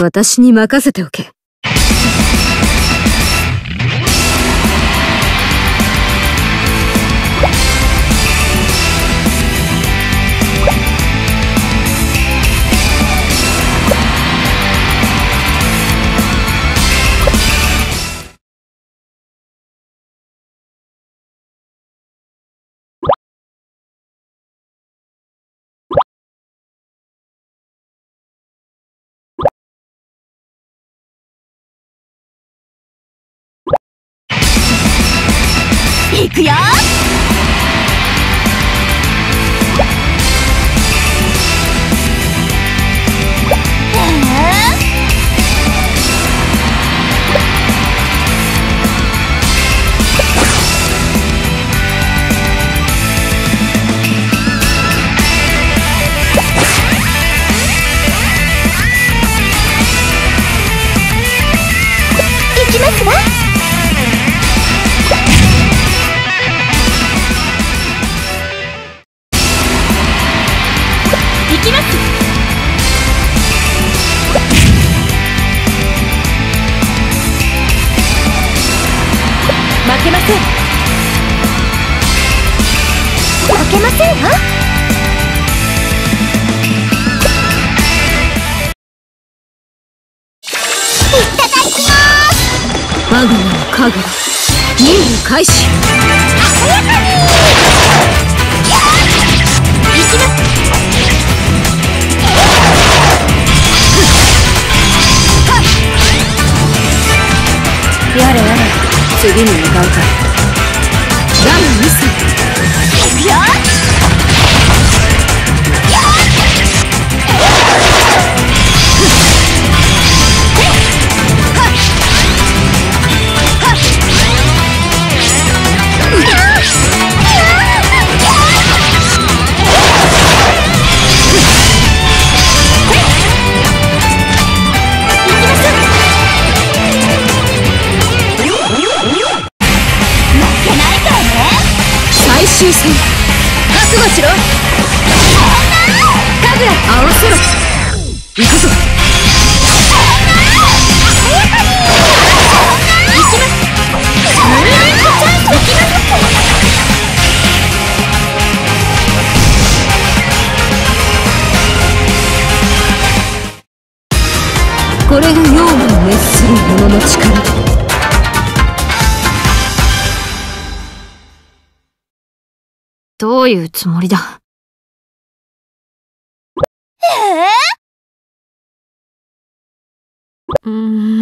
私に任せておけ。くよ。いきますわ。けません。負けませんわ。いただきます。マグナの神楽、任務開始。鮮やかに行きます。次に向かうか。終戦。覚悟しろ神楽、合わせろ行くぞこれが妖魔を熱する者の力どういうつもりだ？えうーん